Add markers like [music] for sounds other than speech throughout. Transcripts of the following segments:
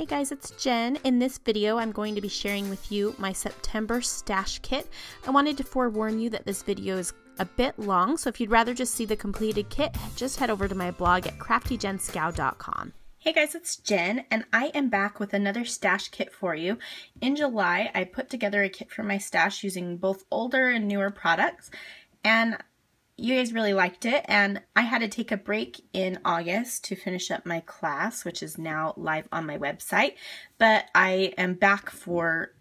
Hey guys, it's Jen. In this video, I'm going to be sharing with you my September stash kit. I wanted to forewarn you that this video is a bit long, so if you'd rather just see the completed kit, just head over to my blog at craftyjenschow.com. Hey guys, it's Jen, and I am back with another stash kit for you. In July, I put together a kit for my stash using both older and newer products, and you guys really liked it and I had to take a break in August to finish up my class which is now live on my website but I am back for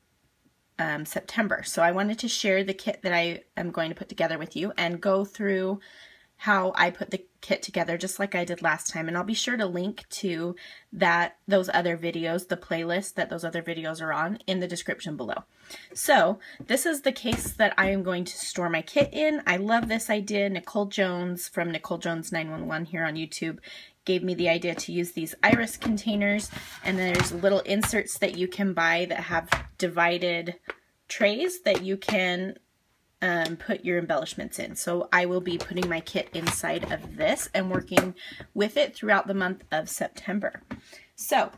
um, September. So I wanted to share the kit that I am going to put together with you and go through how I put the kit together just like I did last time and I'll be sure to link to that those other videos the playlist that those other videos are on in the description below. So this is the case that I am going to store my kit in. I love this idea. Nicole Jones from Nicole Jones 911 here on YouTube gave me the idea to use these iris containers and there's little inserts that you can buy that have divided trays that you can um, put your embellishments in. So I will be putting my kit inside of this and working with it throughout the month of September. So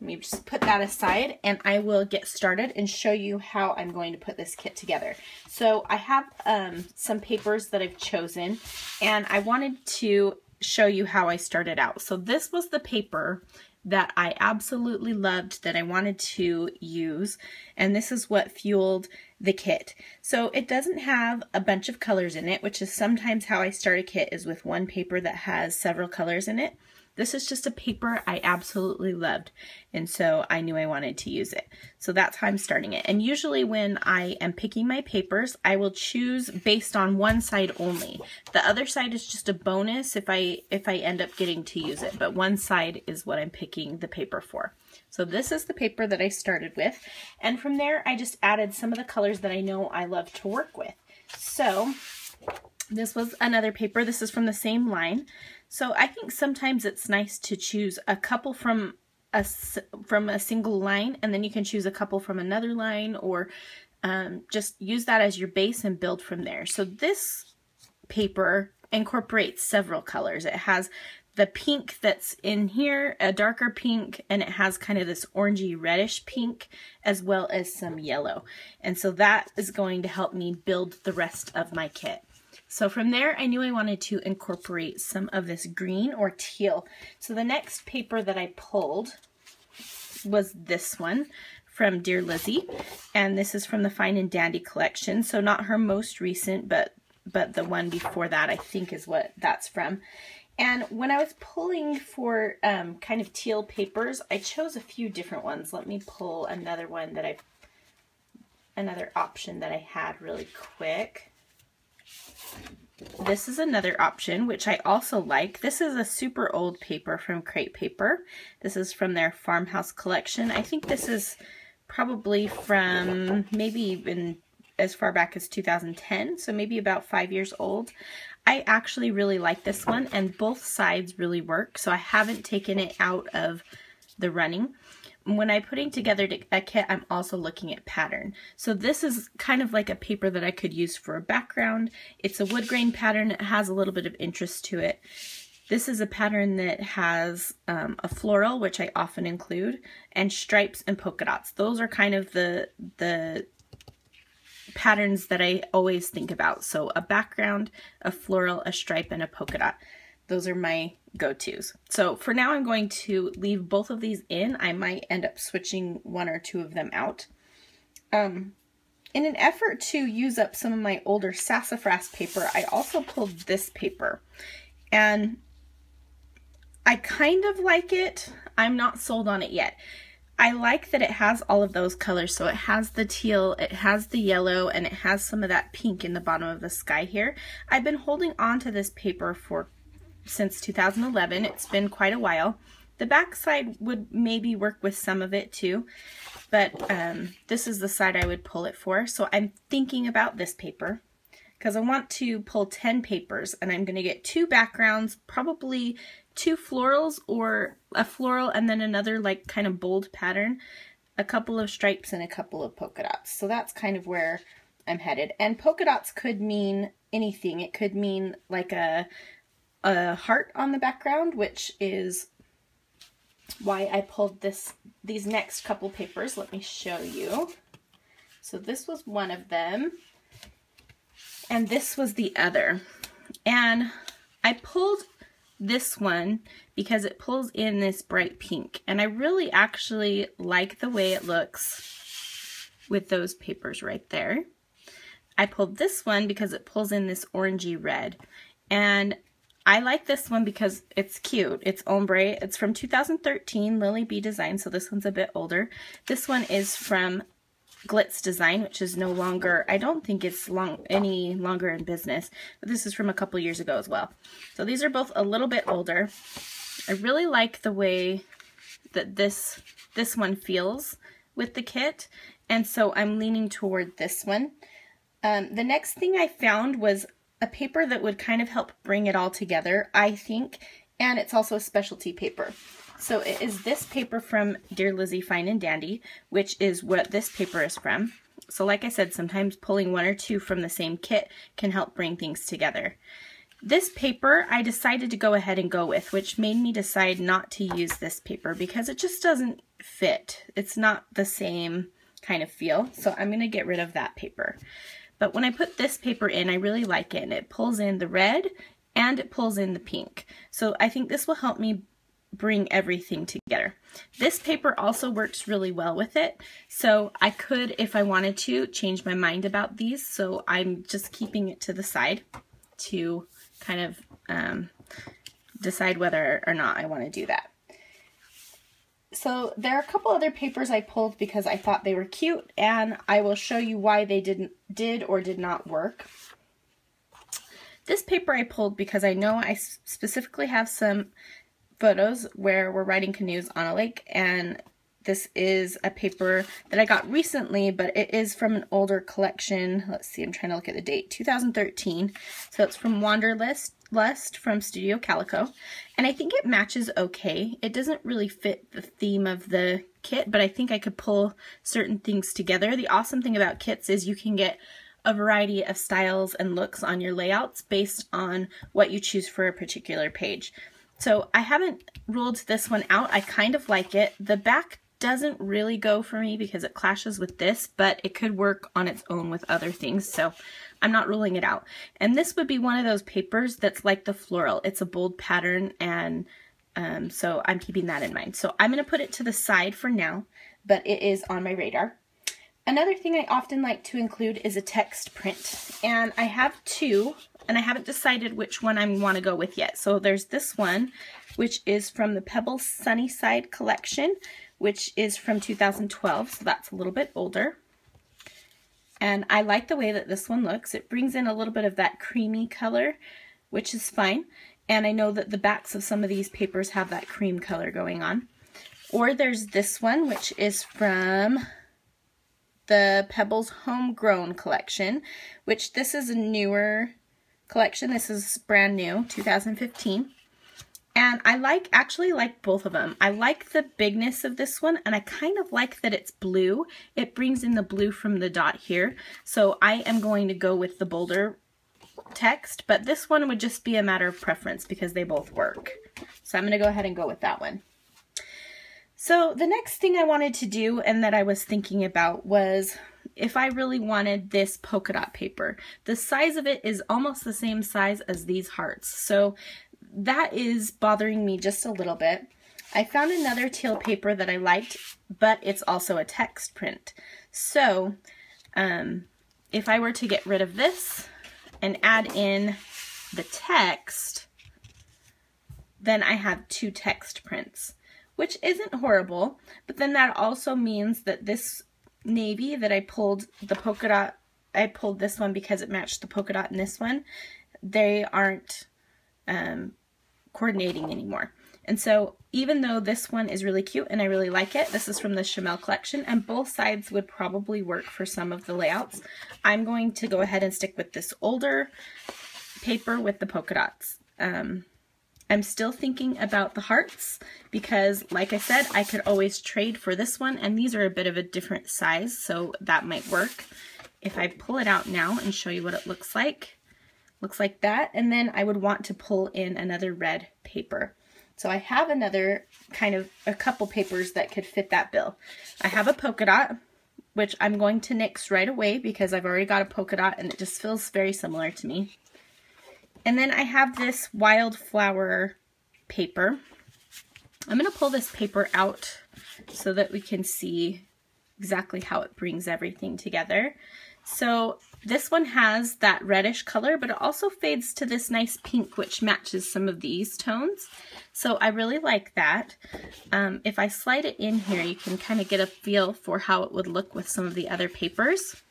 let me just put that aside and I will get started and show you how I'm going to put this kit together. So I have um, some papers that I've chosen and I wanted to show you how I started out. So this was the paper that I absolutely loved that I wanted to use and this is what fueled the kit. So it doesn't have a bunch of colors in it which is sometimes how I start a kit is with one paper that has several colors in it. This is just a paper I absolutely loved, and so I knew I wanted to use it. So that's how I'm starting it. And usually when I am picking my papers, I will choose based on one side only. The other side is just a bonus if I if I end up getting to use it, but one side is what I'm picking the paper for. So this is the paper that I started with, and from there I just added some of the colors that I know I love to work with. So this was another paper. This is from the same line. So I think sometimes it's nice to choose a couple from a, from a single line and then you can choose a couple from another line or um, just use that as your base and build from there. So this paper incorporates several colors. It has the pink that's in here, a darker pink, and it has kind of this orangey reddish pink as well as some yellow. And so that is going to help me build the rest of my kit. So from there, I knew I wanted to incorporate some of this green or teal. So the next paper that I pulled was this one from Dear Lizzy, And this is from the Fine and Dandy collection. So not her most recent, but, but the one before that, I think is what that's from. And when I was pulling for um, kind of teal papers, I chose a few different ones. Let me pull another one that I, another option that I had really quick. This is another option, which I also like. This is a super old paper from Crate Paper. This is from their Farmhouse collection. I think this is probably from maybe even as far back as 2010, so maybe about five years old. I actually really like this one, and both sides really work, so I haven't taken it out of the running when I'm putting together a kit, I'm also looking at pattern. So this is kind of like a paper that I could use for a background. It's a wood grain pattern. It has a little bit of interest to it. This is a pattern that has um, a floral, which I often include, and stripes and polka dots. Those are kind of the, the patterns that I always think about. So a background, a floral, a stripe, and a polka dot. Those are my go-tos. So for now, I'm going to leave both of these in. I might end up switching one or two of them out. Um, in an effort to use up some of my older sassafras paper, I also pulled this paper. And I kind of like it. I'm not sold on it yet. I like that it has all of those colors. So it has the teal, it has the yellow, and it has some of that pink in the bottom of the sky here. I've been holding on to this paper for since 2011. It's been quite a while. The back side would maybe work with some of it too, but um, this is the side I would pull it for. So I'm thinking about this paper because I want to pull 10 papers and I'm going to get two backgrounds, probably two florals or a floral and then another like kind of bold pattern, a couple of stripes and a couple of polka dots. So that's kind of where I'm headed. And polka dots could mean anything. It could mean like a a heart on the background, which is why I pulled this these next couple papers. Let me show you. So this was one of them, and this was the other. And I pulled this one because it pulls in this bright pink, and I really actually like the way it looks with those papers right there. I pulled this one because it pulls in this orangey red, and I like this one because it's cute. It's ombre. It's from 2013, Lily Bee Design, so this one's a bit older. This one is from Glitz Design, which is no longer, I don't think it's long any longer in business, but this is from a couple years ago as well. So these are both a little bit older. I really like the way that this, this one feels with the kit, and so I'm leaning toward this one. Um, the next thing I found was a paper that would kind of help bring it all together, I think, and it's also a specialty paper. So it is this paper from Dear Lizzy Fine and Dandy, which is what this paper is from. So like I said, sometimes pulling one or two from the same kit can help bring things together. This paper I decided to go ahead and go with, which made me decide not to use this paper because it just doesn't fit. It's not the same kind of feel, so I'm going to get rid of that paper. But when I put this paper in, I really like it. And it pulls in the red and it pulls in the pink. So I think this will help me bring everything together. This paper also works really well with it. So I could, if I wanted to, change my mind about these. So I'm just keeping it to the side to kind of um, decide whether or not I want to do that. So there are a couple other papers I pulled because I thought they were cute and I will show you why they didn't did or did not work. This paper I pulled because I know I specifically have some photos where we're riding canoes on a lake and this is a paper that I got recently, but it is from an older collection. Let's see, I'm trying to look at the date, 2013. So it's from Wanderlust Lust from Studio Calico, and I think it matches okay. It doesn't really fit the theme of the kit, but I think I could pull certain things together. The awesome thing about kits is you can get a variety of styles and looks on your layouts based on what you choose for a particular page. So I haven't ruled this one out. I kind of like it. The back doesn't really go for me because it clashes with this, but it could work on its own with other things. So I'm not ruling it out. And this would be one of those papers that's like the floral. It's a bold pattern and um, so I'm keeping that in mind. So I'm going to put it to the side for now, but it is on my radar. Another thing I often like to include is a text print. And I have two, and I haven't decided which one I want to go with yet. So there's this one, which is from the Pebbles Sunnyside collection, which is from 2012, so that's a little bit older. And I like the way that this one looks. It brings in a little bit of that creamy color, which is fine. And I know that the backs of some of these papers have that cream color going on. Or there's this one, which is from the Pebbles Homegrown collection, which this is a newer collection. This is brand new, 2015. And I like, actually like both of them. I like the bigness of this one, and I kind of like that it's blue. It brings in the blue from the dot here. So I am going to go with the bolder text, but this one would just be a matter of preference because they both work. So I'm going to go ahead and go with that one. So the next thing I wanted to do and that I was thinking about was if I really wanted this polka dot paper. The size of it is almost the same size as these hearts. So that is bothering me just a little bit. I found another teal paper that I liked, but it's also a text print. So um, if I were to get rid of this and add in the text, then I have two text prints, which isn't horrible, but then that also means that this navy that I pulled the polka dot, I pulled this one because it matched the polka dot in this one, they aren't um, coordinating anymore. And so even though this one is really cute and I really like it, this is from the Chamel collection and both sides would probably work for some of the layouts. I'm going to go ahead and stick with this older paper with the polka dots. Um, I'm still thinking about the hearts because like I said, I could always trade for this one and these are a bit of a different size, so that might work. If I pull it out now and show you what it looks like, looks like that. And then I would want to pull in another red paper. So I have another kind of a couple papers that could fit that bill. I have a polka dot, which I'm going to nix right away because I've already got a polka dot and it just feels very similar to me. And then I have this wildflower paper. I'm going to pull this paper out so that we can see exactly how it brings everything together. So this one has that reddish color, but it also fades to this nice pink, which matches some of these tones. So I really like that. Um, if I slide it in here, you can kind of get a feel for how it would look with some of the other papers.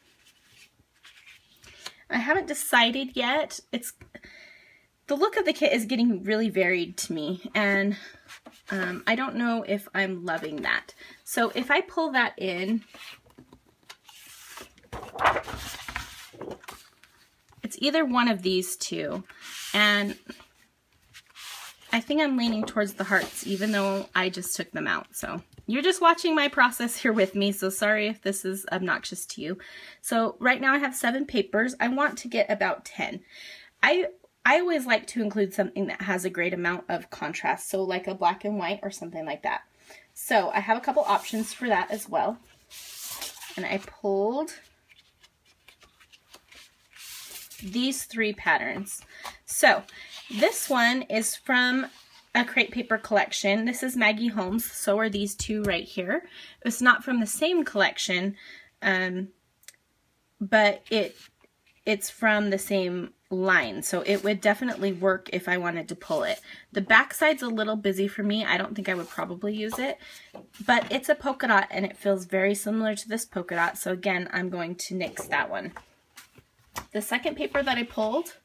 I haven't decided yet. It's The look of the kit is getting really varied to me, and um, I don't know if I'm loving that. So if I pull that in, it's either one of these two. And I think I'm leaning towards the hearts, even though I just took them out. So you're just watching my process here with me, so sorry if this is obnoxious to you. So right now I have seven papers. I want to get about 10. I I always like to include something that has a great amount of contrast, so like a black and white or something like that. So I have a couple options for that as well. And I pulled these three patterns. So this one is from a Crate Paper collection. This is Maggie Holmes. So are these two right here. It's not from the same collection, um, but it it's from the same line. So it would definitely work if I wanted to pull it. The backside's a little busy for me. I don't think I would probably use it, but it's a polka dot and it feels very similar to this polka dot. So again, I'm going to nix that one. The second paper that I pulled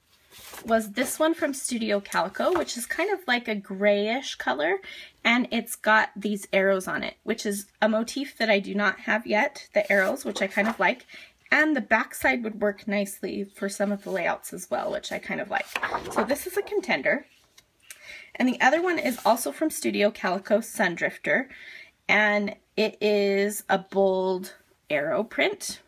was this one from Studio Calico, which is kind of like a grayish color, and it's got these arrows on it, which is a motif that I do not have yet, the arrows, which I kind of like, and the backside would work nicely for some of the layouts as well, which I kind of like. So this is a contender. And the other one is also from Studio Calico Sundrifter, and it is a bold arrow print.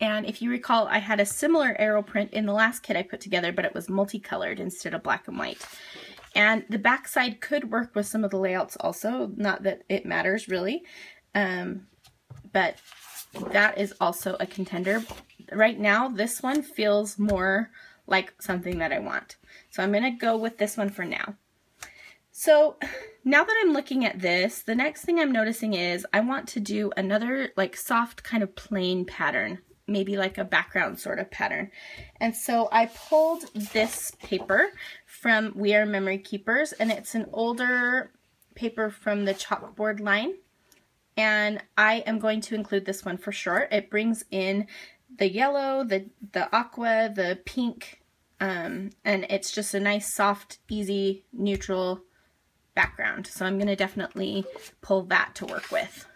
And if you recall, I had a similar arrow print in the last kit I put together, but it was multicolored instead of black and white. And the backside could work with some of the layouts also, not that it matters really. Um, but that is also a contender. Right now, this one feels more like something that I want. So I'm going to go with this one for now. So now that I'm looking at this, the next thing I'm noticing is I want to do another like soft kind of plain pattern maybe like a background sort of pattern. And so I pulled this paper from We Are Memory Keepers, and it's an older paper from the chalkboard line. And I am going to include this one for sure. It brings in the yellow, the, the aqua, the pink, um, and it's just a nice, soft, easy, neutral background. So I'm going to definitely pull that to work with.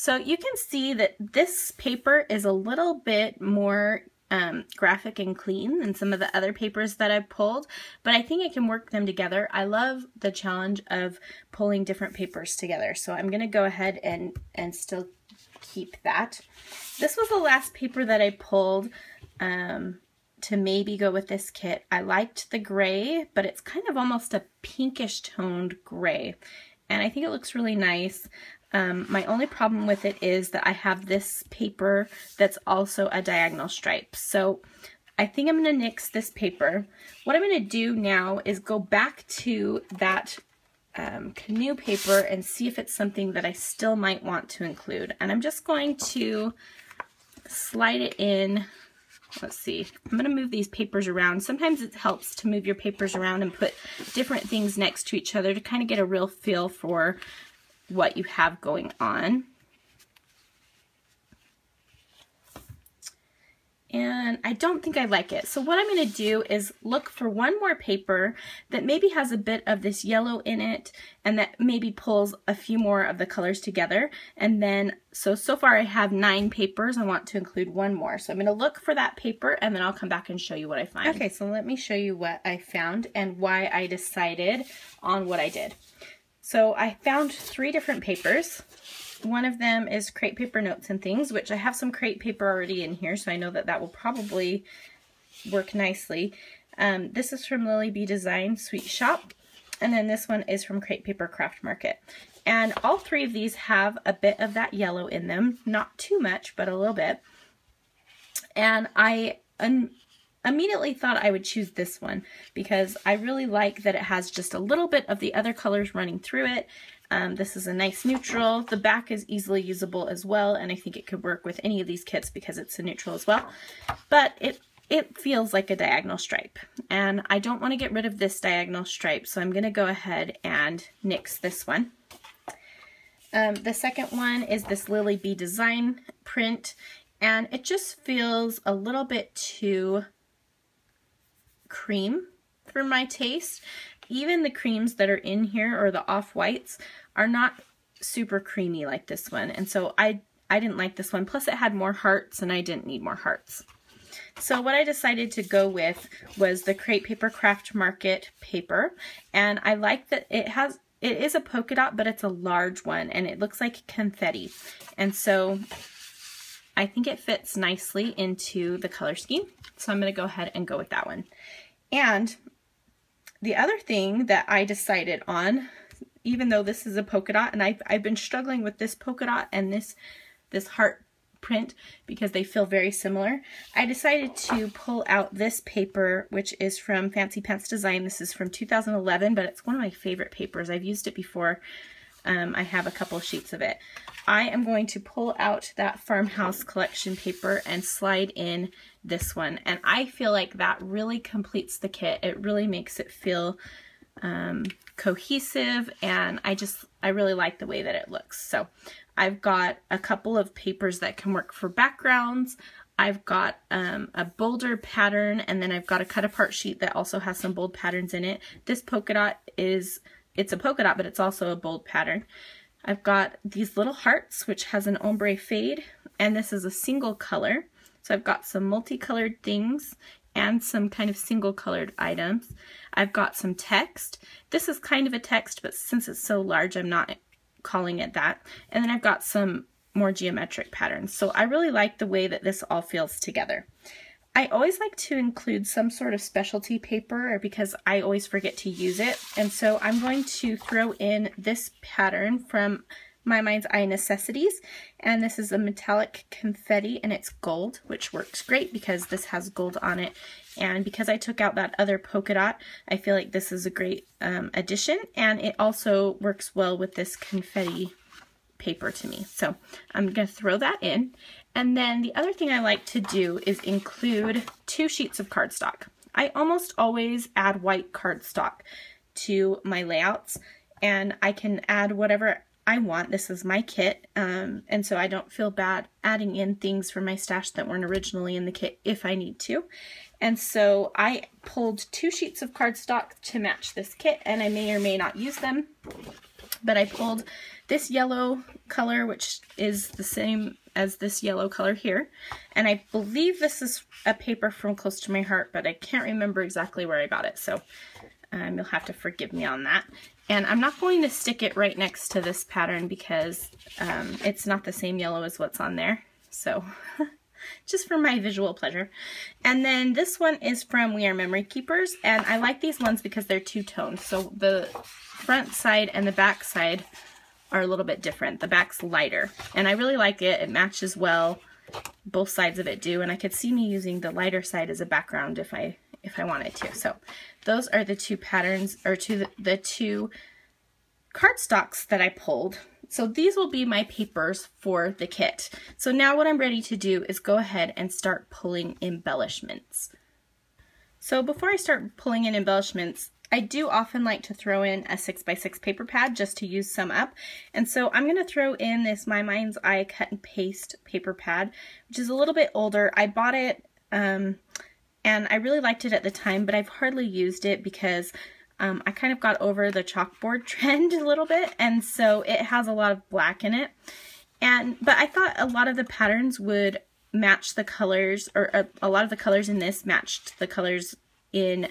So you can see that this paper is a little bit more um, graphic and clean than some of the other papers that I've pulled, but I think I can work them together. I love the challenge of pulling different papers together, so I'm going to go ahead and, and still keep that. This was the last paper that I pulled um, to maybe go with this kit. I liked the gray, but it's kind of almost a pinkish toned gray, and I think it looks really nice. Um, my only problem with it is that I have this paper that's also a diagonal stripe. So I think I'm going to nix this paper. What I'm going to do now is go back to that um, canoe paper and see if it's something that I still might want to include. And I'm just going to slide it in. Let's see. I'm going to move these papers around. Sometimes it helps to move your papers around and put different things next to each other to kind of get a real feel for what you have going on. and I don't think I like it. So what I'm going to do is look for one more paper that maybe has a bit of this yellow in it and that maybe pulls a few more of the colors together. And then, so, so far I have nine papers. I want to include one more. So I'm going to look for that paper and then I'll come back and show you what I find. Okay, so let me show you what I found and why I decided on what I did. So I found three different papers. One of them is Crate Paper notes and things, which I have some Crate Paper already in here, so I know that that will probably work nicely. Um, this is from Lily Bee Design Sweet Shop. And then this one is from Crate Paper Craft Market. And all three of these have a bit of that yellow in them. Not too much, but a little bit. And I immediately thought I would choose this one because I really like that it has just a little bit of the other colors running through it. Um, this is a nice neutral. The back is easily usable as well, and I think it could work with any of these kits because it's a neutral as well. But it it feels like a diagonal stripe, and I don't want to get rid of this diagonal stripe, so I'm going to go ahead and nix this one. Um, the second one is this Lily Bee design print, and it just feels a little bit too cream for my taste. Even the creams that are in here, or the off-whites, are not super creamy like this one. And so I, I didn't like this one. Plus it had more hearts, and I didn't need more hearts. So what I decided to go with was the Crate Paper Craft Market paper. And I like that it has it is a polka dot, but it's a large one and it looks like confetti. And so I think it fits nicely into the color scheme. So I'm going to go ahead and go with that one. And the other thing that I decided on, even though this is a polka dot, and I've, I've been struggling with this polka dot and this, this heart print because they feel very similar. I decided to pull out this paper, which is from Fancy Pants Design. This is from 2011, but it's one of my favorite papers. I've used it before. Um, I have a couple sheets of it. I am going to pull out that farmhouse collection paper and slide in this one. And I feel like that really completes the kit. It really makes it feel um, cohesive and I just, I really like the way that it looks. So I've got a couple of papers that can work for backgrounds. I've got um, a bolder pattern and then I've got a cut apart sheet that also has some bold patterns in it. This polka dot is, it's a polka dot, but it's also a bold pattern. I've got these little hearts, which has an ombre fade, and this is a single color. So I've got some multicolored things and some kind of single colored items. I've got some text. This is kind of a text, but since it's so large, I'm not calling it that. And then I've got some more geometric patterns. So I really like the way that this all feels together. I always like to include some sort of specialty paper because I always forget to use it. And so I'm going to throw in this pattern from My Mind's Eye Necessities. And this is a metallic confetti and it's gold, which works great because this has gold on it. And because I took out that other polka dot, I feel like this is a great um, addition. And it also works well with this confetti paper to me. So I'm going to throw that in. And then the other thing I like to do is include two sheets of cardstock. I almost always add white cardstock to my layouts and I can add whatever I want. This is my kit, um, and so I don't feel bad adding in things from my stash that weren't originally in the kit if I need to. And so I pulled two sheets of cardstock to match this kit, and I may or may not use them, but I pulled this yellow color, which is the same as this yellow color here, and I believe this is a paper from Close to My Heart, but I can't remember exactly where I got it, so um, you'll have to forgive me on that. And I'm not going to stick it right next to this pattern because um, it's not the same yellow as what's on there. So [laughs] just for my visual pleasure. And then this one is from We Are Memory Keepers. And I like these ones because they're two-toned. So the front side and the back side are a little bit different. The back's lighter. And I really like it. It matches well. Both sides of it do. And I could see me using the lighter side as a background if I if I wanted to. So those are the two patterns, or two the, the two cardstocks that I pulled. So these will be my papers for the kit. So now what I'm ready to do is go ahead and start pulling embellishments. So before I start pulling in embellishments, I do often like to throw in a 6x6 paper pad just to use some up. And so I'm going to throw in this My Mind's Eye cut and paste paper pad, which is a little bit older. I bought it um, and I really liked it at the time, but I've hardly used it because um, I kind of got over the chalkboard [laughs] trend a little bit, and so it has a lot of black in it. And But I thought a lot of the patterns would match the colors, or a, a lot of the colors in this matched the colors in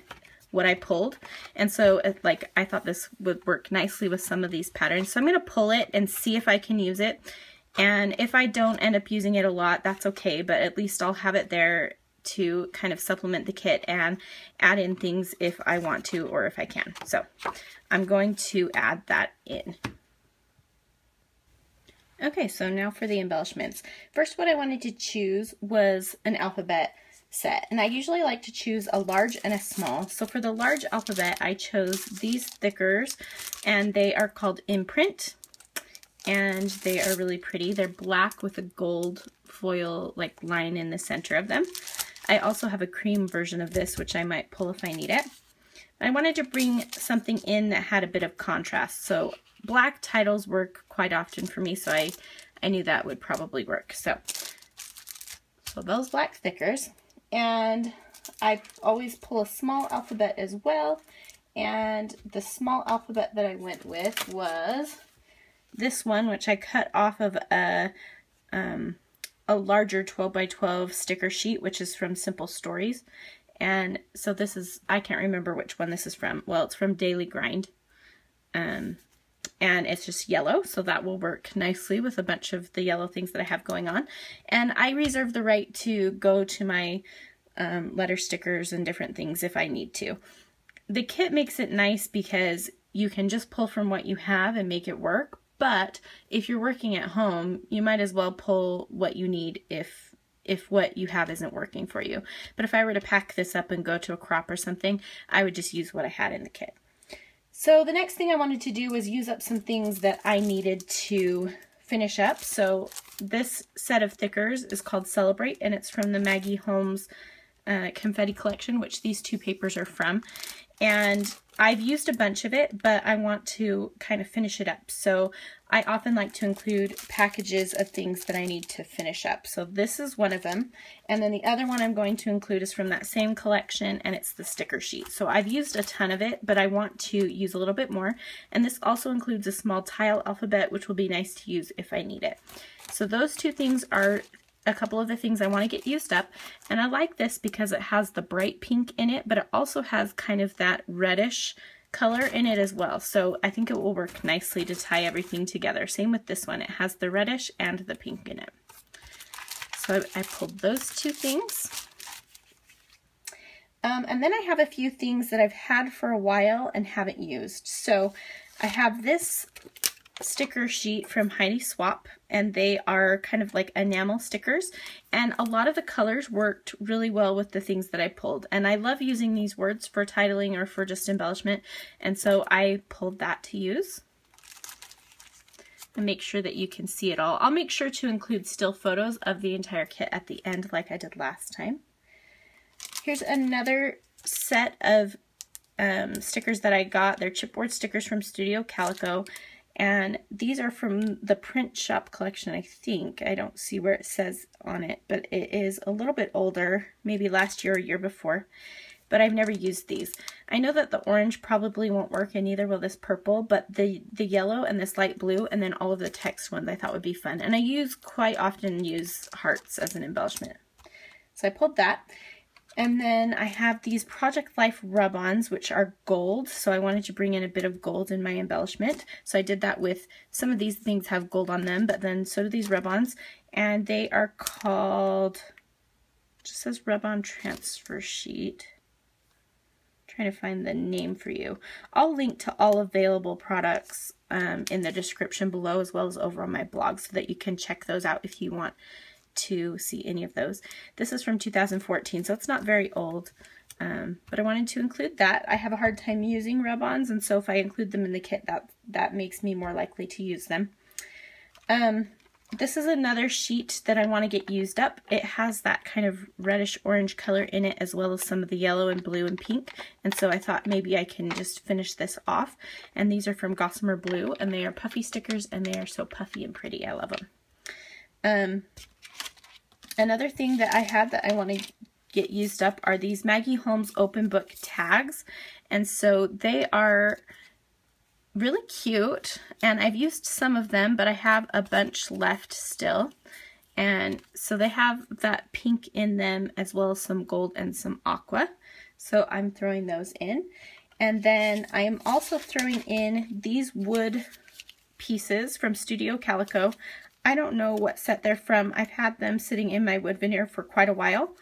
what I pulled. And so uh, like I thought this would work nicely with some of these patterns. So I'm going to pull it and see if I can use it. And if I don't end up using it a lot, that's okay, but at least I'll have it there to kind of supplement the kit and add in things if I want to or if I can. So I'm going to add that in. Okay, so now for the embellishments. First, what I wanted to choose was an alphabet set. And I usually like to choose a large and a small. So for the large alphabet, I chose these thickers and they are called Imprint and they are really pretty. They're black with a gold foil like line in the center of them. I also have a cream version of this, which I might pull if I need it. I wanted to bring something in that had a bit of contrast. So black titles work quite often for me, so I, I knew that would probably work. So, so those black stickers. And I always pull a small alphabet as well. And the small alphabet that I went with was this one, which I cut off of a, um, a larger 12 by 12 sticker sheet, which is from Simple Stories. And so this is, I can't remember which one this is from. Well, it's from Daily Grind. Um, and it's just yellow, so that will work nicely with a bunch of the yellow things that I have going on. And I reserve the right to go to my um, letter stickers and different things if I need to. The kit makes it nice because you can just pull from what you have and make it work, but if you're working at home, you might as well pull what you need if if what you have isn't working for you. But if I were to pack this up and go to a crop or something, I would just use what I had in the kit. So the next thing I wanted to do was use up some things that I needed to finish up. So this set of thickers is called Celebrate and it's from the Maggie Holmes uh, confetti collection, which these two papers are from. And I've used a bunch of it, but I want to kind of finish it up. So I often like to include packages of things that I need to finish up. So this is one of them. And then the other one I'm going to include is from that same collection, and it's the sticker sheet. So I've used a ton of it, but I want to use a little bit more. And this also includes a small tile alphabet, which will be nice to use if I need it. So those two things are a couple of the things I want to get used up. And I like this because it has the bright pink in it, but it also has kind of that reddish color in it as well. So I think it will work nicely to tie everything together. Same with this one. It has the reddish and the pink in it. So I, pulled those two things. Um, and then I have a few things that I've had for a while and haven't used. So I have this sticker sheet from Heidi Swapp and they are kind of like enamel stickers and a lot of the colors worked really well with the things that I pulled and I love using these words for titling or for just embellishment and so I pulled that to use and make sure that you can see it all. I'll make sure to include still photos of the entire kit at the end like I did last time. Here's another set of um, stickers that I got. They're chipboard stickers from Studio Calico and these are from the print shop collection, I think. I don't see where it says on it, but it is a little bit older, maybe last year or year before. But I've never used these. I know that the orange probably won't work and neither will this purple, but the, the yellow and this light blue and then all of the text ones I thought would be fun. And I use quite often use hearts as an embellishment. So I pulled that. And then I have these Project Life rub-ons, which are gold. So I wanted to bring in a bit of gold in my embellishment. So I did that with, some of these things have gold on them, but then so do these rub-ons. And they are called, just says rub-on transfer sheet. Trying to find the name for you. I'll link to all available products um, in the description below as well as over on my blog so that you can check those out if you want to see any of those. This is from 2014, so it's not very old, um, but I wanted to include that. I have a hard time using rub-ons, and so if I include them in the kit, that, that makes me more likely to use them. Um, this is another sheet that I want to get used up. It has that kind of reddish orange color in it as well as some of the yellow and blue and pink. And so I thought maybe I can just finish this off. And these are from Gossamer Blue and they are puffy stickers and they are so puffy and pretty. I love them. Um, Another thing that I had that I want to get used up are these Maggie Holmes open book tags. And so they are really cute and I've used some of them, but I have a bunch left still. And so they have that pink in them as well as some gold and some aqua. So I'm throwing those in. And then I am also throwing in these wood pieces from Studio Calico. I don't know what set they're from. I've had them sitting in my wood veneer for quite a while.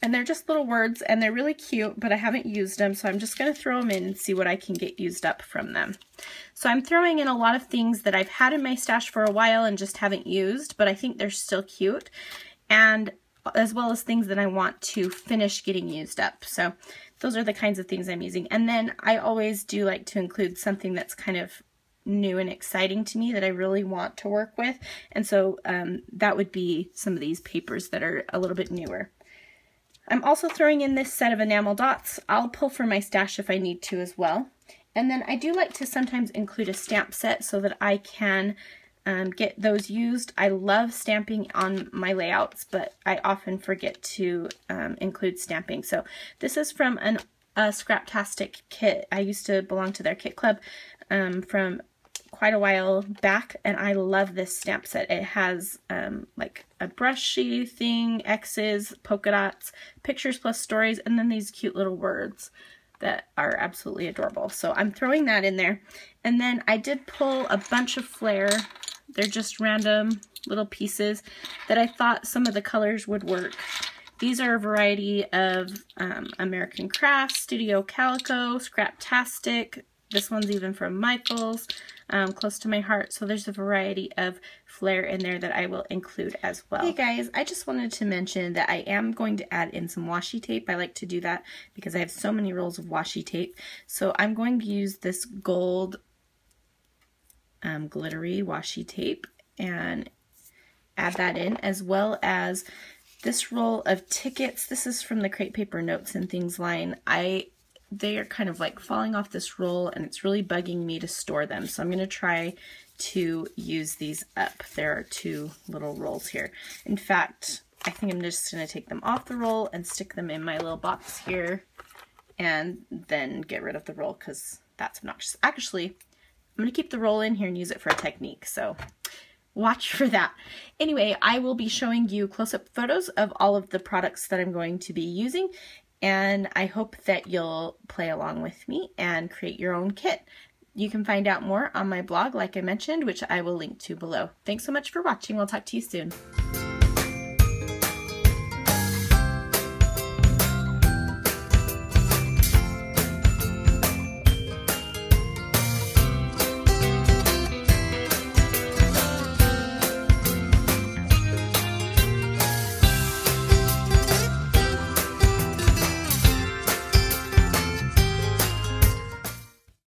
And they're just little words and they're really cute, but I haven't used them. So I'm just going to throw them in and see what I can get used up from them. So I'm throwing in a lot of things that I've had in my stash for a while and just haven't used, but I think they're still cute. And as well as things that I want to finish getting used up. So those are the kinds of things I'm using. And then I always do like to include something that's kind of new and exciting to me that I really want to work with. And so um, that would be some of these papers that are a little bit newer. I'm also throwing in this set of enamel dots. I'll pull from my stash if I need to as well. And then I do like to sometimes include a stamp set so that I can um, get those used. I love stamping on my layouts, but I often forget to um, include stamping. So this is from an, a Scraptastic kit. I used to belong to their kit club um, from quite a while back and I love this stamp set. It has um, like a brushy thing, X's, polka dots, pictures plus stories, and then these cute little words that are absolutely adorable. So I'm throwing that in there. And then I did pull a bunch of flair. They're just random little pieces that I thought some of the colors would work. These are a variety of um, American Crafts, Studio Calico, Scraptastic. This one's even from Michaels um, close to my heart. So there's a variety of flair in there that I will include as well. Hey guys, I just wanted to mention that I am going to add in some washi tape. I like to do that because I have so many rolls of washi tape. So I'm going to use this gold um, glittery washi tape and add that in as well as this roll of tickets. This is from the Crate Paper Notes and Things line. I they are kind of like falling off this roll and it's really bugging me to store them. So I'm going to try to use these up. There are two little rolls here. In fact, I think I'm just going to take them off the roll and stick them in my little box here and then get rid of the roll because that's obnoxious. Actually, I'm going to keep the roll in here and use it for a technique. So watch [laughs] for that. Anyway, I will be showing you close-up photos of all of the products that I'm going to be using and I hope that you'll play along with me and create your own kit. You can find out more on my blog, like I mentioned, which I will link to below. Thanks so much for watching. We'll talk to you soon.